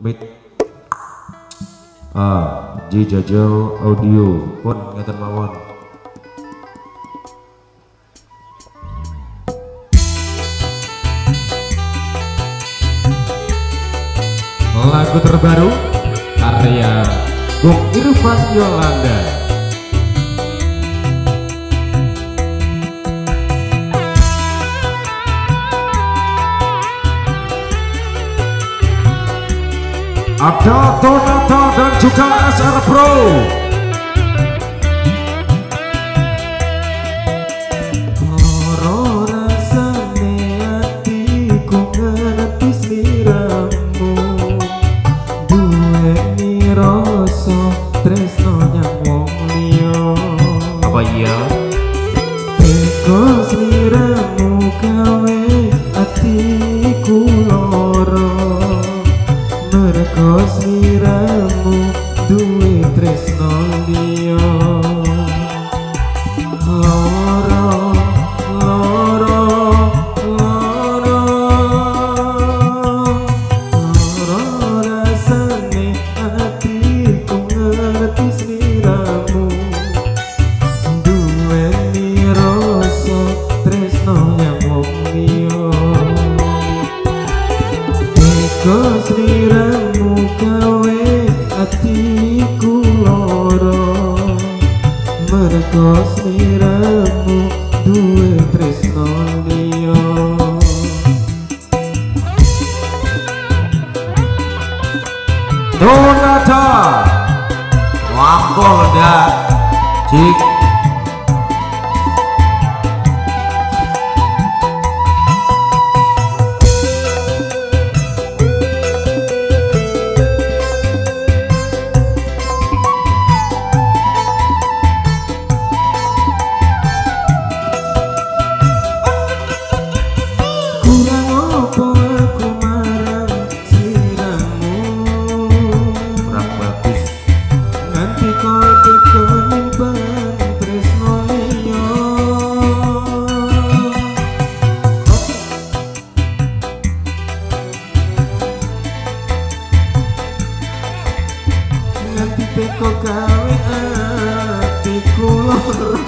mit ah Jojo audio. Pun ngeten mawon. Lagu terbaru karya Bung Irfan Yolanda ada Donata dan juga SR Pro. Apa iya? Eko sliramu atiku loro sliramu duwe tresno liya Loro loro loro. Loro rasane atiku ngerti sliramu duweni rasa tresno nyamuk liya Eko sliramu gawe atiku loro. Mergo sliramu duwe tresno liya. Donata Wampol dah Cik kau kawin aku lor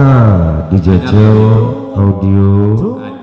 Donata di Jojo audio